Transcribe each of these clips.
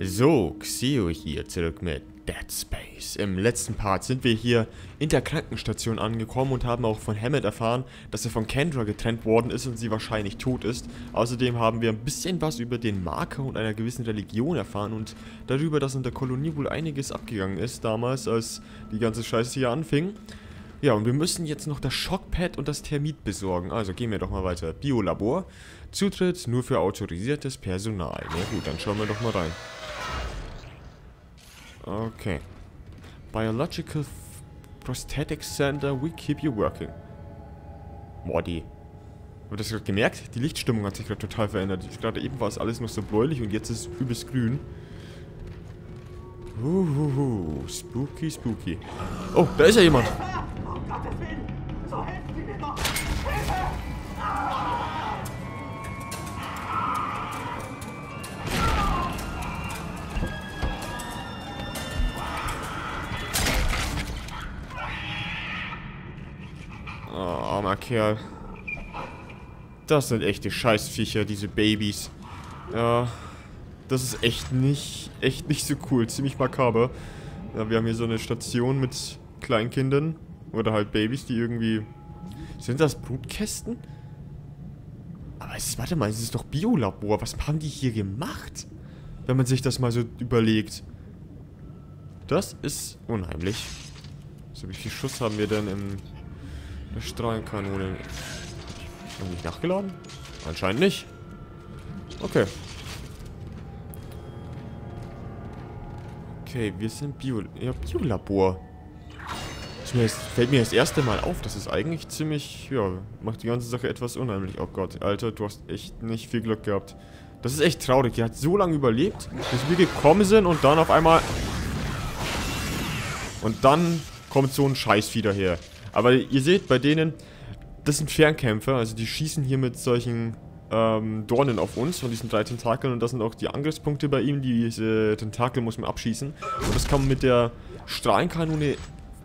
So, Xeo hier, zurück mit Dead Space. Im letzten Part sind wir hier in der Krankenstation angekommen und haben auch von Hammett erfahren, dass er von Kendra getrennt worden ist und sie wahrscheinlich tot ist. Außerdem haben wir ein bisschen was über den Marker und einer gewissen Religion erfahren und darüber, dass in der Kolonie wohl einiges abgegangen ist damals, als die ganze Scheiße hier anfing. Ja, und wir müssen jetzt noch das Schockpad und das Thermit besorgen. Also gehen wir doch mal weiter. Biolabor. Zutritt nur für autorisiertes Personal. Na gut, dann schauen wir doch mal rein. Okay. Biological Prosthetic Center, we keep you working. Die. Habt ihr das gerade gemerkt? Die Lichtstimmung hat sich gerade total verändert. Gerade eben war es alles noch so bläulich und jetzt ist es übelst grün. Uhuhu, spooky, spooky. Oh, da ist ja jemand. Kerl. Das sind echte Scheißviecher, diese Babys. Ja, das ist echt nicht, echt nicht so cool. Ziemlich makaber. Ja, wir haben hier so eine Station mit Kleinkindern. Oder halt Babys, die irgendwie... Sind das Brutkästen? Aber es ist, warte mal, es ist doch Biolabor. Was haben die hier gemacht? Wenn man sich das mal so überlegt. Das ist unheimlich. So, wie viel Schuss haben wir denn im... Eine Strahlenkanone. Haben nicht nachgeladen? Anscheinend nicht. Okay. Okay, wir sind Bio... Ja, Biolabor. Jetzt, fällt mir das erste Mal auf. Das ist eigentlich ziemlich... Ja, macht die ganze Sache etwas unheimlich. Oh Gott, Alter, du hast echt nicht viel Glück gehabt. Das ist echt traurig. Die hat so lange überlebt, bis wir gekommen sind und dann auf einmal... Und dann kommt so ein Scheiß wieder her. Aber ihr seht, bei denen, das sind Fernkämpfer, also die schießen hier mit solchen ähm, Dornen auf uns von diesen drei Tentakeln und das sind auch die Angriffspunkte bei ihm, diese Tentakel muss man abschießen. Und das kann man mit der Strahlenkanone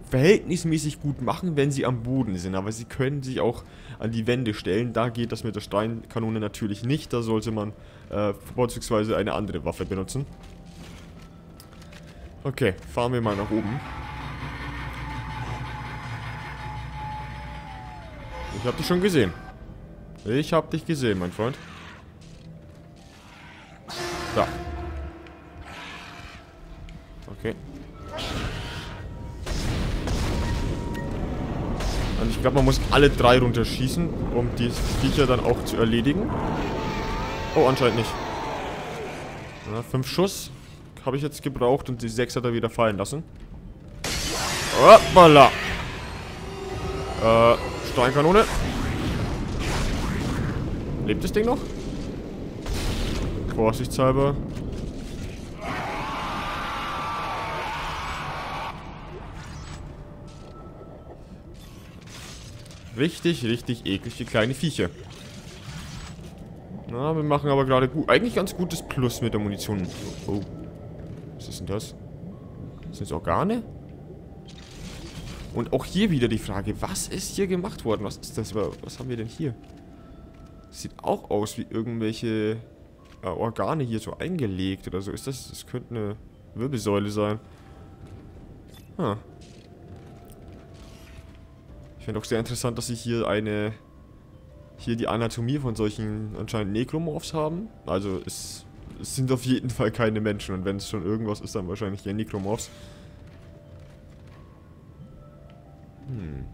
verhältnismäßig gut machen, wenn sie am Boden sind, aber sie können sich auch an die Wände stellen. Da geht das mit der Strahlenkanone natürlich nicht, da sollte man äh, vorzugsweise eine andere Waffe benutzen. Okay, fahren wir mal nach oben. Ich hab dich schon gesehen. Ich hab dich gesehen, mein Freund. Da. Okay. Und ich glaube, man muss alle drei runterschießen, um die Viecher dann auch zu erledigen. Oh, anscheinend nicht. Ja, fünf Schuss habe ich jetzt gebraucht und die sechs hat er wieder fallen lassen. Hoppala. Äh, Steinkanone. Lebt das Ding noch? Vorsichtshalber. Richtig, richtig eklige kleine Viecher. Na, wir machen aber gerade gut. Eigentlich ganz gutes Plus mit der Munition. Oh. Was ist denn das? Sind das Organe? Und auch hier wieder die Frage, was ist hier gemacht worden? Was ist das? Was haben wir denn hier? Sieht auch aus wie irgendwelche äh, Organe hier so eingelegt oder so. Ist das? Das könnte eine Wirbelsäule sein. Hm. Ich finde auch sehr interessant, dass sie hier eine... Hier die Anatomie von solchen anscheinend Necromorphs haben. Also es, es sind auf jeden Fall keine Menschen. Und wenn es schon irgendwas ist, dann wahrscheinlich ja Necromorphs. Hm.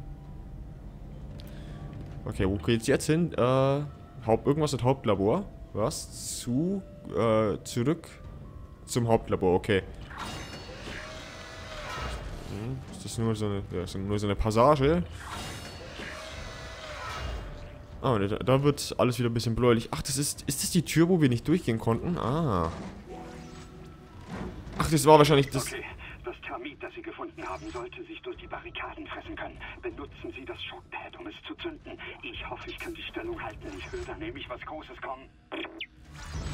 Okay, wo geht's jetzt hin? Äh, Haupt, irgendwas mit Hauptlabor. Was? Zu, äh, zurück zum Hauptlabor, okay. Hm, ist das nur so eine, ja, ist nur so eine Passage? Ah, da, da wird alles wieder ein bisschen bläulich. Ach, das ist, ist das die Tür, wo wir nicht durchgehen konnten? Ah. Ach, das war wahrscheinlich das... Okay, das Thermit, das Sie gefunden haben, sollte sich durch die Barrikaden fressen können. Benutzen Sie das Schockpad, um es zu zünden. Ich hoffe, ich kann die Stellung halten. Ich will da nämlich was Großes kommen.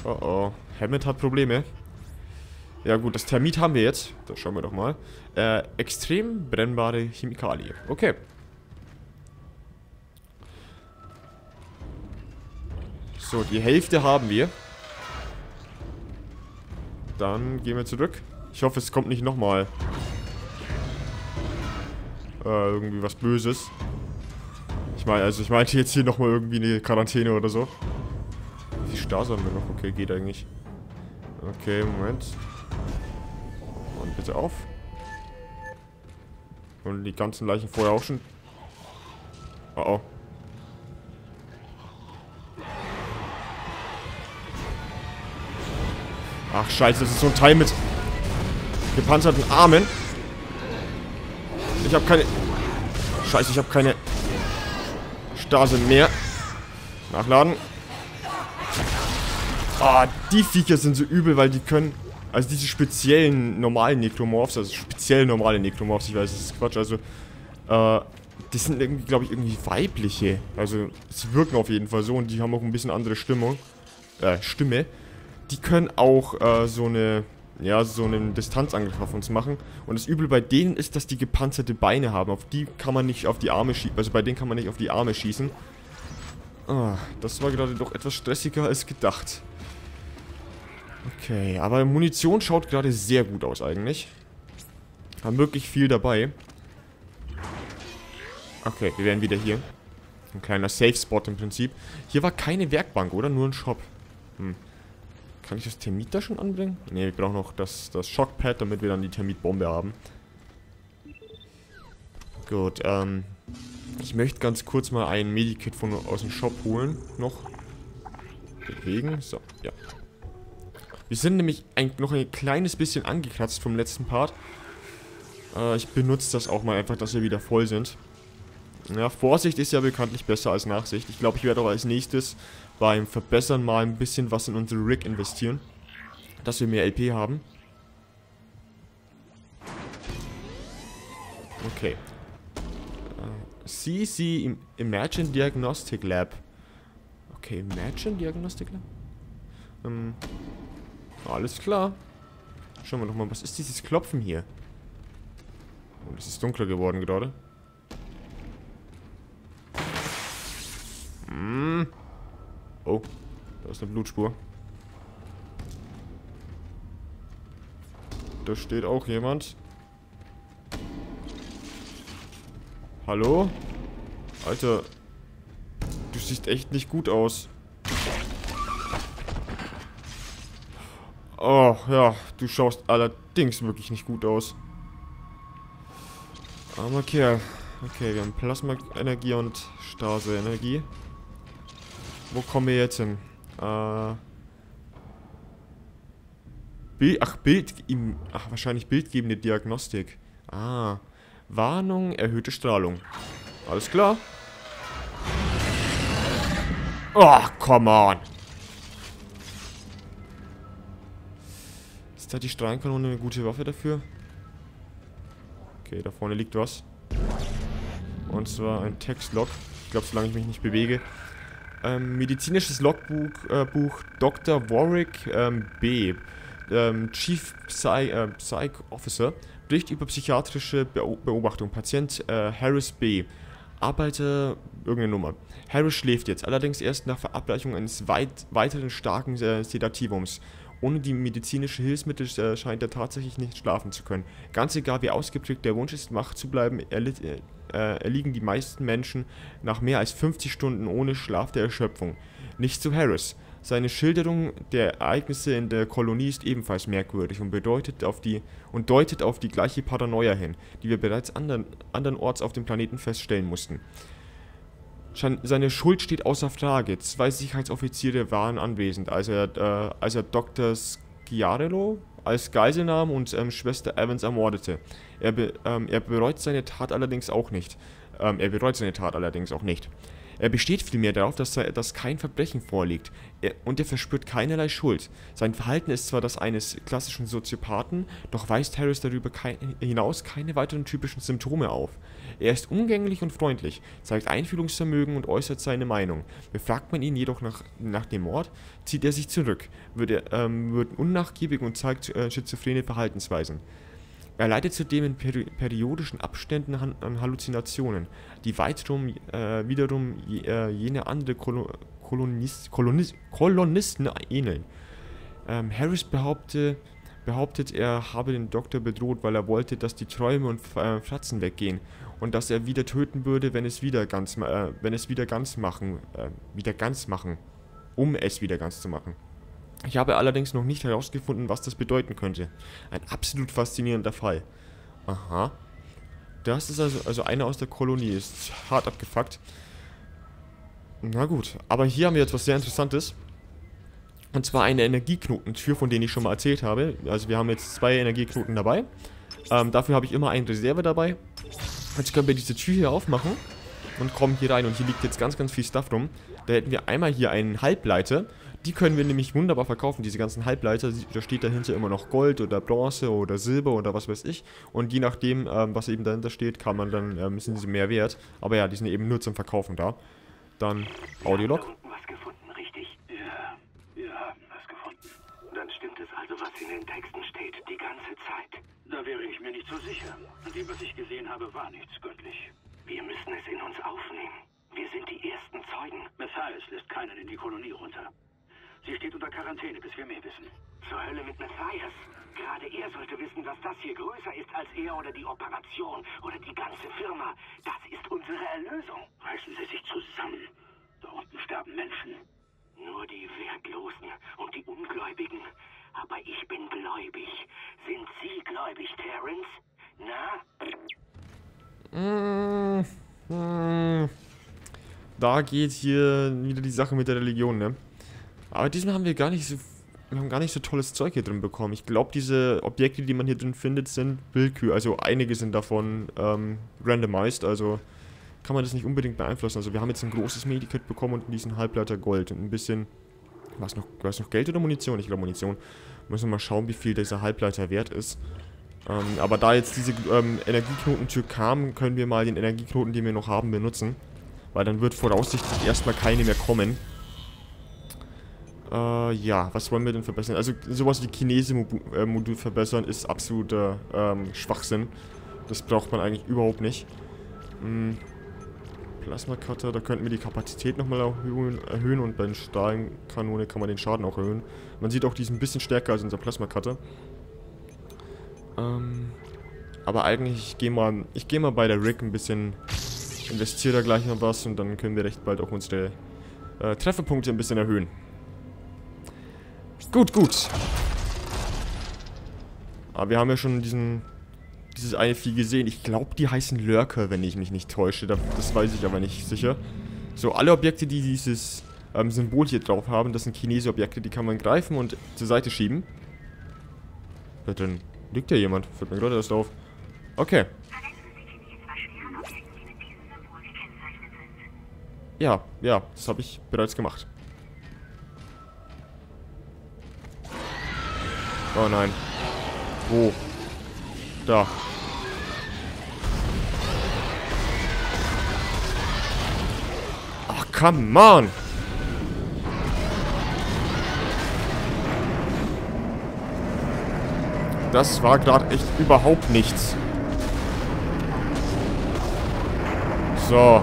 Oh oh. Hammett hat Probleme. Ja gut, das Thermit haben wir jetzt. Das schauen wir doch mal. Äh, extrem brennbare Chemikalie. Okay. So, die Hälfte haben wir. dann gehen wir zurück. Ich hoffe, es kommt nicht nochmal äh, irgendwie was Böses. Ich meine, also ich meinte jetzt hier nochmal irgendwie eine Quarantäne oder so. Wie viel Stars haben wir noch? Okay, geht eigentlich. Okay, Moment. Und bitte auf. Und die ganzen Leichen vorher auch schon. Oh oh. Ach scheiße, das ist so ein Teil mit gepanzerten Armen. Ich habe keine... Scheiße, ich habe keine Stase mehr. Nachladen. Ah, die Viecher sind so übel, weil die können... Also diese speziellen normalen Necromorphs, also speziell normale Necromorphs, ich weiß, das ist Quatsch, also... Äh, die sind irgendwie, glaube ich, irgendwie weibliche. Also, sie wirken auf jeden Fall so und die haben auch ein bisschen andere Stimmung. Äh, Stimme. Die können auch äh, so eine ja, so einen Distanzangriff auf uns machen. Und das Übel bei denen ist, dass die gepanzerte Beine haben. Auf die kann man nicht auf die Arme schießen. Also bei denen kann man nicht auf die Arme schießen. Ah, das war gerade doch etwas stressiger als gedacht. Okay, aber Munition schaut gerade sehr gut aus eigentlich. Haben wirklich viel dabei. Okay, wir werden wieder hier. Ein kleiner Safe-Spot im Prinzip. Hier war keine Werkbank, oder? Nur ein Shop. Hm. Kann ich das Termit da schon anbringen? Ne, wir brauchen noch das, das Shockpad, damit wir dann die Termitbombe haben. Gut, ähm... Ich möchte ganz kurz mal ein Medikit von aus dem Shop holen. Noch. Bewegen. So, ja. Wir sind nämlich ein, noch ein kleines bisschen angekratzt vom letzten Part. Äh, ich benutze das auch mal einfach, dass wir wieder voll sind. Ja, Vorsicht ist ja bekanntlich besser als Nachsicht. Ich glaube, ich werde auch als nächstes beim Verbessern mal ein bisschen was in unsere Rig investieren. Dass wir mehr LP haben. Okay. CC Imagine Diagnostic Lab. Okay, Imagine Diagnostic Lab? Ähm, alles klar. Schauen wir doch mal, was ist dieses Klopfen hier? Oh, das ist dunkler geworden gerade. Hm. Oh, da ist eine Blutspur. Da steht auch jemand. Hallo? Alter. Du siehst echt nicht gut aus. Oh, ja. Du schaust allerdings wirklich nicht gut aus. Armer Kerl. Okay, wir haben Plasma-Energie und Stase-Energie. Wo kommen wir jetzt hin? Äh. Bild, ach, Bild, ach, wahrscheinlich bildgebende Diagnostik. Ah. Warnung, erhöhte Strahlung. Alles klar. Oh, come on. Ist da die Strahlenkanone eine gute Waffe dafür? Okay, da vorne liegt was. Und zwar ein Textlog. Ich glaube, solange ich mich nicht bewege, ähm, medizinisches Logbuch äh, Buch Dr. Warwick ähm, B., ähm, Chief Psy, äh, Psych Officer, Bericht über psychiatrische Beobachtung. Patient äh, Harris B. Arbeiter, irgendeine Nummer. Harris schläft jetzt, allerdings erst nach Verabreichung eines weit, weiteren starken äh, Sedativums. Ohne die medizinische Hilfsmittel äh, scheint er tatsächlich nicht schlafen zu können. Ganz egal, wie ausgeprägt der Wunsch ist, wach zu bleiben, erlitt, äh, äh, erliegen die meisten Menschen nach mehr als 50 Stunden ohne Schlaf der Erschöpfung. Nicht zu Harris. Seine Schilderung der Ereignisse in der Kolonie ist ebenfalls merkwürdig und, bedeutet auf die, und deutet auf die gleiche Paranoia hin, die wir bereits andern, andernorts auf dem Planeten feststellen mussten. Seine Schuld steht außer Frage. Zwei Sicherheitsoffiziere waren anwesend, als er, äh, als er Dr. Schiarello als Geisel nahm und ähm, Schwester Evans ermordete. Er, be, ähm, er bereut seine Tat allerdings auch nicht. Ähm, er bereut seine Tat allerdings auch nicht. Er besteht vielmehr darauf, dass, dass kein Verbrechen vorliegt er, und er verspürt keinerlei Schuld. Sein Verhalten ist zwar das eines klassischen Soziopathen, doch weist Harris darüber kein, hinaus keine weiteren typischen Symptome auf. Er ist umgänglich und freundlich, zeigt Einfühlungsvermögen und äußert seine Meinung. Befragt man ihn jedoch nach, nach dem Mord, zieht er sich zurück, wird, er, ähm, wird unnachgiebig und zeigt äh, schizophrene Verhaltensweisen. Er leidet zudem in peri periodischen Abständen an Halluzinationen, die weiterum, äh, wiederum äh, jene andere Kolo Kolonist, Kolonist, Kolonisten ähneln. Ähm, Harris behaupte, behauptet, er habe den Doktor bedroht, weil er wollte, dass die Träume und äh, Fratzen weggehen und dass er wieder töten würde, wenn es wieder ganz, äh, wenn es wieder ganz machen, äh, wieder ganz machen, um es wieder ganz zu machen. Ich habe allerdings noch nicht herausgefunden, was das bedeuten könnte. Ein absolut faszinierender Fall. Aha. Das ist also, also einer aus der Kolonie. Ist hart abgefuckt. Na gut, aber hier haben wir jetzt was sehr Interessantes. Und zwar eine Energieknotentür, von denen ich schon mal erzählt habe. Also wir haben jetzt zwei Energieknoten dabei. Ähm, dafür habe ich immer eine Reserve dabei. Jetzt können wir diese Tür hier aufmachen und kommen hier rein. Und hier liegt jetzt ganz, ganz viel Stuff rum. Da hätten wir einmal hier einen Halbleiter. Die können wir nämlich wunderbar verkaufen, diese ganzen Halbleiter. Da steht dahinter immer noch Gold oder Bronze oder Silber oder was weiß ich. Und je nachdem, ähm, was eben dahinter steht, kann man dann, ähm, sind sie mehr wert. Aber ja, die sind eben nur zum Verkaufen da. Dann Audiolog. Was gefunden, richtig? Ja, wir haben was gefunden. Dann stimmt es also, was in den Texten steht, die ganze Zeit. Da wäre ich mir nicht so sicher. An dem, was ich gesehen habe, war nichts göttlich. Wir müssen es in uns aufnehmen. Wir sind die ersten Zeugen. Matthias lässt keinen in die Kolonie runter. Sie steht unter Quarantäne, bis wir mehr wissen. Zur Hölle mit Matthias. Gerade er sollte wissen, dass das hier größer ist als er oder die Operation oder die ganze Firma. Das ist unsere Erlösung. Reißen Sie sich zusammen. Da unten sterben Menschen. Nur die Wertlosen und die Ungläubigen. Aber ich bin gläubig. Sind Sie gläubig, Terence? Na? Mmh, mmh. Da geht hier wieder die Sache mit der Religion, ne? Aber diesmal haben wir gar nicht so wir haben gar nicht so tolles Zeug hier drin bekommen. Ich glaube, diese Objekte, die man hier drin findet, sind Willkür. Also einige sind davon ähm, randomized, also kann man das nicht unbedingt beeinflussen. Also wir haben jetzt ein großes Medikit bekommen und diesen Halbleiter Gold. Und ein bisschen, was noch, was noch Geld oder Munition? Ich glaube Munition. Müssen wir mal schauen, wie viel dieser Halbleiter wert ist. Ähm, aber da jetzt diese ähm, Energieknotentür kam, können wir mal den Energieknoten, den wir noch haben, benutzen. Weil dann wird voraussichtlich erstmal keine mehr kommen. Äh, ja, was wollen wir denn verbessern? Also sowas wie Kinese-Modul verbessern ist absoluter ähm, Schwachsinn. Das braucht man eigentlich überhaupt nicht. Hm. Plasma-Cutter, da könnten wir die Kapazität nochmal erhöhen, erhöhen und bei den Strahlenkanone kann man den Schaden auch erhöhen. Man sieht auch, die ist ein bisschen stärker als unser Plasma-Cutter. Ähm, aber eigentlich, ich gehe mal, gehe mal bei der Rig ein bisschen, investiere da gleich noch was und dann können wir recht bald auch unsere äh, Trefferpunkte ein bisschen erhöhen. Gut, gut. Aber wir haben ja schon diesen dieses eine Vieh gesehen. Ich glaube, die heißen Lurker, wenn ich mich nicht täusche. Das weiß ich aber nicht sicher. So, alle Objekte, die dieses ähm, Symbol hier drauf haben, das sind Chinese-Objekte, die kann man greifen und zur Seite schieben. Da drin liegt ja jemand. Fällt mir gerade erst auf. Okay. Ja, ja, das habe ich bereits gemacht. Oh nein. Wo? Da. Ach, come on! Das war gerade echt überhaupt nichts. So.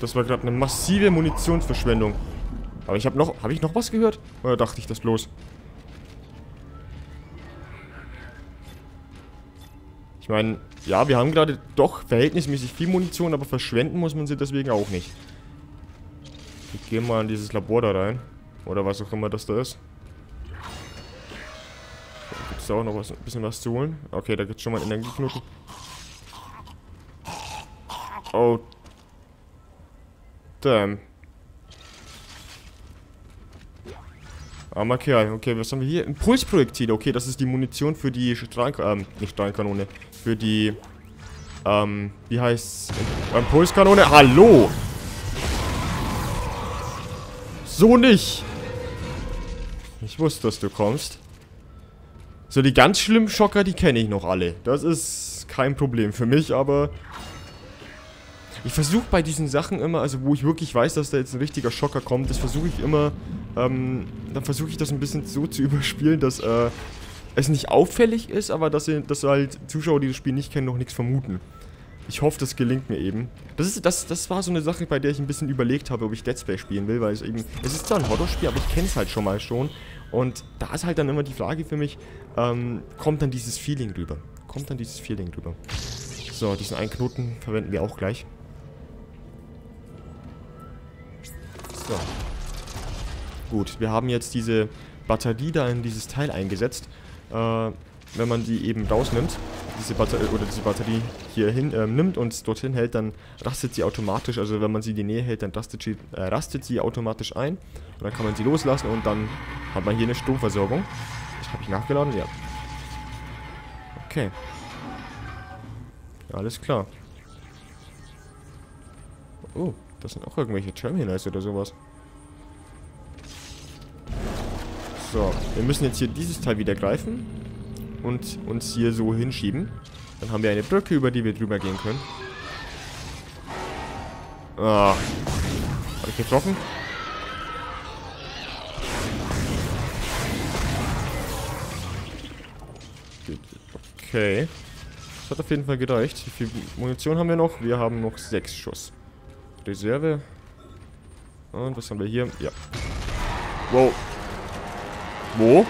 Das war gerade eine massive Munitionsverschwendung. Aber ich habe noch... Habe ich noch was gehört? Oder dachte ich das bloß? Ich meine, ja, wir haben gerade doch verhältnismäßig viel Munition, aber verschwenden muss man sie deswegen auch nicht. Ich gehe mal in dieses Labor da rein. Oder was auch immer das da ist. Gibt es da auch noch was, ein bisschen was zu holen? Okay, da gibt es schon mal Energieknoten. Oh. Damn. Armer Kerl. Okay, was haben wir hier? Impulsprojektil. Okay, das ist die Munition für die Strahlenkanone. Ähm, nicht Strahlenkanone. Für die, ähm, wie heißt's? Impulskanone. Hallo! So nicht! Ich wusste, dass du kommst. So, die ganz schlimmen Schocker, die kenne ich noch alle. Das ist kein Problem für mich, aber ich versuche bei diesen Sachen immer, also wo ich wirklich weiß, dass da jetzt ein richtiger Schocker kommt, das versuche ich immer, ähm, dann versuche ich das ein bisschen so zu überspielen, dass äh, es nicht auffällig ist, aber dass, dass halt Zuschauer, die das Spiel nicht kennen, noch nichts vermuten. Ich hoffe, das gelingt mir eben. Das, ist, das, das war so eine Sache, bei der ich ein bisschen überlegt habe, ob ich Dead Space spielen will, weil es eben... Es ist zwar ein Horrorspiel, aber ich kenne es halt schon mal schon. Und da ist halt dann immer die Frage für mich, ähm, kommt dann dieses Feeling rüber? Kommt dann dieses Feeling rüber? So, diesen einen Knoten verwenden wir auch gleich. So. Gut, wir haben jetzt diese Batterie da in dieses Teil eingesetzt. Äh, wenn man die eben rausnimmt, diese Batterie oder diese Batterie hier hin äh, nimmt und dorthin hält, dann rastet sie automatisch. Also wenn man sie in die Nähe hält, dann rastet sie, äh, rastet sie automatisch ein. Und dann kann man sie loslassen und dann hat man hier eine Stromversorgung. Habe ich nachgeladen? Ja. Okay. Alles klar. Oh, das sind auch irgendwelche Terminals oder sowas. So, wir müssen jetzt hier dieses Teil wieder greifen und uns hier so hinschieben. Dann haben wir eine Brücke, über die wir drüber gehen können. Ah. Habe ich getroffen? Okay. Das hat auf jeden Fall gereicht. Wie viel Munition haben wir noch? Wir haben noch sechs Schuss. Reserve. Und was haben wir hier? Ja. Wow. Wo?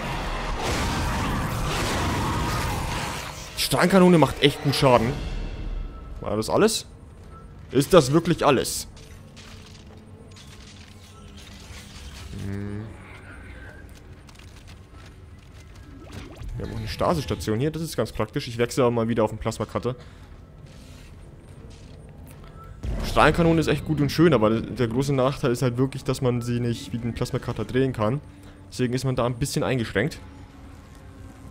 Die Strahlenkanone macht echt gut Schaden. War das alles? Ist das wirklich alles? Hm. Wir haben auch eine Stasestation hier. Das ist ganz praktisch. Ich wechsle aber mal wieder auf den Plasma-Cutter. Strahlenkanone ist echt gut und schön, aber der große Nachteil ist halt wirklich, dass man sie nicht wie den Plasma-Cutter drehen kann. Deswegen ist man da ein bisschen eingeschränkt.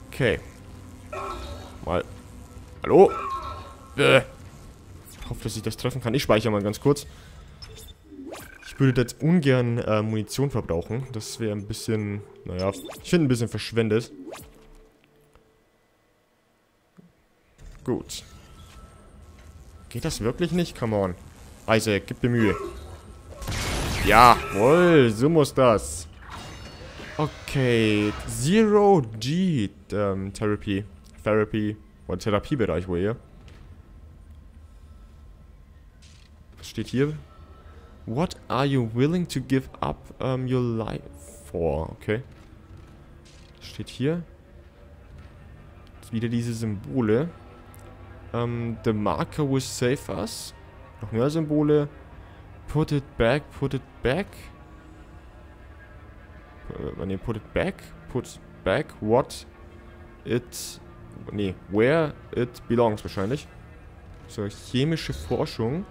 Okay. Mal. Hallo? Äh. Ich hoffe, dass ich das treffen kann. Ich speichere mal ganz kurz. Ich würde jetzt ungern äh, Munition verbrauchen. Das wäre ein bisschen, naja, ich finde ein bisschen verschwendet. Gut. Geht das wirklich nicht? Come on. Isaac, gib dir Mühe. Jawohl, so muss das. Okay, Zero G ähm, Therapy. Therapy. Oder Therapiebereich wohl hier. Was steht hier? What are you willing to give up um, your life for? Okay. Was steht hier? Wieder diese Symbole. Um, the marker will save us. Noch mehr Symbole. Put it back, put it back. Ne, put it back. Put back what it... Ne, where it belongs wahrscheinlich. So, chemische Forschung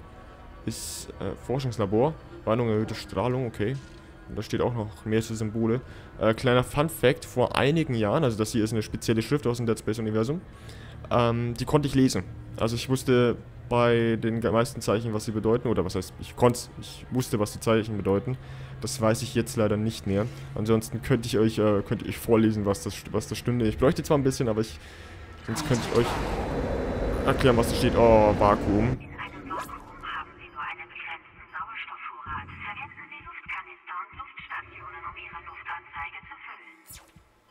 ist äh, Forschungslabor. Warnung, erhöhte Strahlung, okay. Und da steht auch noch mehr zu Symbole. Äh, kleiner Fun Fact, vor einigen Jahren, also das hier ist eine spezielle Schrift aus dem Dead Space Universum, ähm, die konnte ich lesen. Also ich wusste bei den meisten Zeichen, was sie bedeuten. Oder was heißt, ich konnte, ich wusste, was die Zeichen bedeuten. Das weiß ich jetzt leider nicht mehr. Ansonsten könnte ich euch, äh, könnte ich vorlesen, was das, was das stünde. Ich bräuchte zwar ein bisschen, aber ich, sonst könnte ich euch erklären, was da steht. Oh, Vakuum.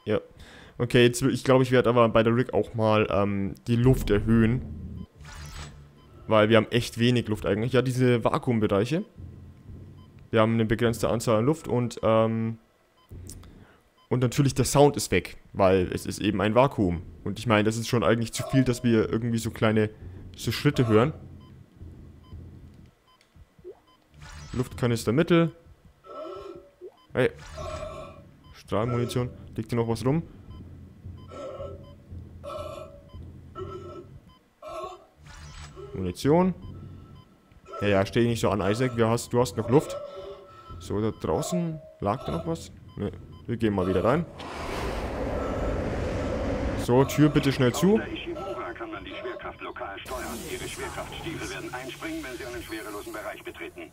Ja. Okay, jetzt, ich glaube, ich werde aber bei der Rig auch mal ähm, die Luft erhöhen. Weil wir haben echt wenig Luft eigentlich. Ja, diese Vakuumbereiche. Wir haben eine begrenzte Anzahl an Luft und, ähm, und natürlich der Sound ist weg, weil es ist eben ein Vakuum. Und ich meine, das ist schon eigentlich zu viel, dass wir irgendwie so kleine so Schritte hören. Luftkanister Mittel. Hey. Strahlmunition. Liegt hier noch was rum? Munition. Ja, ja, steh nicht so an, Isaac. Du hast, du hast noch Luft. So, da draußen lag da noch was. Ne, wir gehen mal wieder rein. So, Tür bitte schnell zu. kann man die Schwerkraft lokal steuern. Ihre Schwerkraftstiefel werden einspringen, wenn Sie einen schwerelosen Bereich betreten.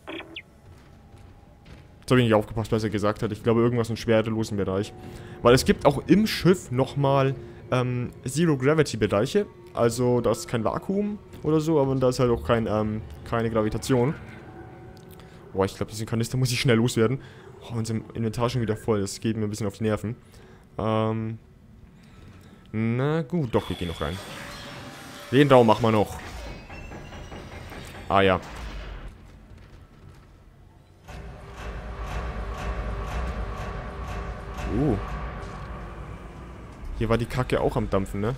Jetzt habe ich nicht aufgepasst, was er gesagt hat. Ich glaube, irgendwas im schwerelosen Bereich. Weil es gibt auch im Schiff nochmal ähm, Zero-Gravity-Bereiche. Also, da ist kein Vakuum oder so, aber da ist halt auch kein, ähm, keine Gravitation. Boah, ich glaube, diesen Kanister muss ich schnell loswerden. Oh, unser Inventar schon wieder voll, das geht mir ein bisschen auf die Nerven. Ähm, na gut, doch, wir gehen noch rein. Den Raum machen wir noch. Ah ja. Uh. Hier war die Kacke auch am Dampfen, ne?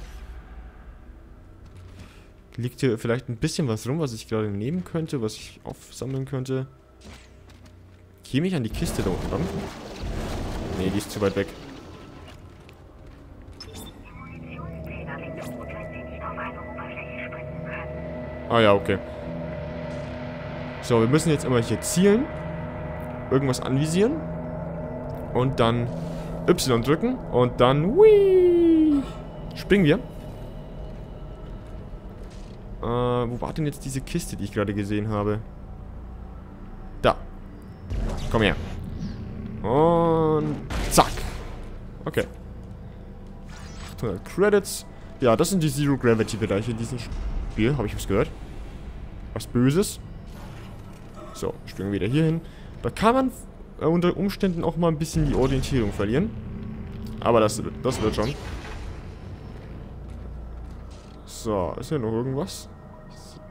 Liegt hier vielleicht ein bisschen was rum, was ich gerade nehmen könnte, was ich aufsammeln könnte? Käme ich an die Kiste da unten ran? Ne, die ist zu weit weg. Ah ja, okay. So, wir müssen jetzt immer hier zielen. Irgendwas anvisieren. Und dann Y drücken. Und dann... Whee, springen wir. Äh, wo war denn jetzt diese Kiste, die ich gerade gesehen habe? Da. Komm her. Und zack. Okay. 800 Credits. Ja, das sind die Zero Gravity Bereiche in diesem Spiel. Habe ich was gehört? Was Böses. So, springen wir wieder hier hin. Da kann man äh, unter Umständen auch mal ein bisschen die Orientierung verlieren. Aber das, das wird schon. So, ist hier noch irgendwas?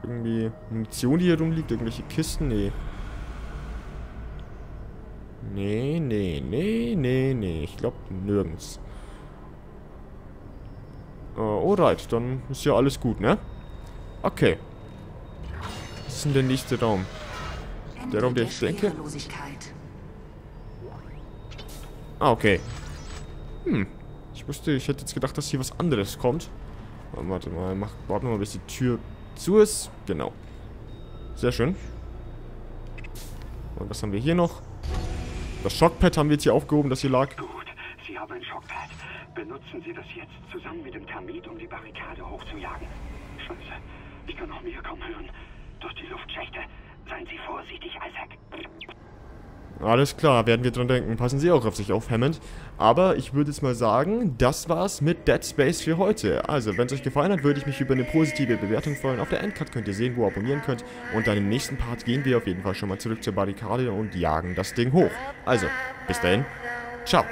Irgendwie Munition, die hier rumliegt? Irgendwelche Kisten? Nee. Nee, nee, nee, nee, nee. Ich glaube nirgends. Uh, alright, dann ist ja alles gut, ne? Okay. Was ist denn der nächste Raum? Der Raum, der ich denke? Ah, okay. Hm. Ich wusste, ich hätte jetzt gedacht, dass hier was anderes kommt. Warte mal, mach, warten wir mal, bis die Tür zu ist. Genau. Sehr schön. Und was haben wir hier noch? Das Schockpad haben wir jetzt hier aufgehoben, das hier lag. Gut, Sie haben ein Schockpad. Benutzen Sie das jetzt zusammen mit dem Termit, um die Barrikade hochzujagen. Scheiße, ich kann noch mehr kaum hören. Durch die Luftschächte. Seien Sie vorsichtig, Isaac. Alles klar, werden wir dran denken. Passen Sie auch auf sich auf, Hammond. Aber ich würde jetzt mal sagen, das war's mit Dead Space für heute. Also, wenn es euch gefallen hat, würde ich mich über eine positive Bewertung freuen. Auf der Endcard könnt ihr sehen, wo ihr abonnieren könnt. Und dann im nächsten Part gehen wir auf jeden Fall schon mal zurück zur Barrikade und jagen das Ding hoch. Also, bis dahin. Ciao.